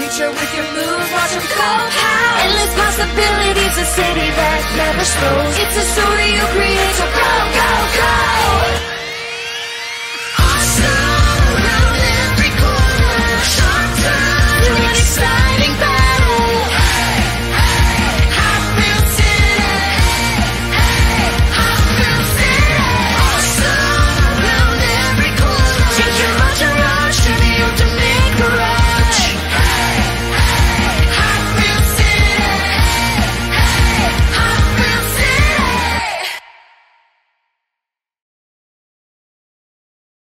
future we can move, watch them go. High Endless possibilities, a city that never slows. It's a story you create,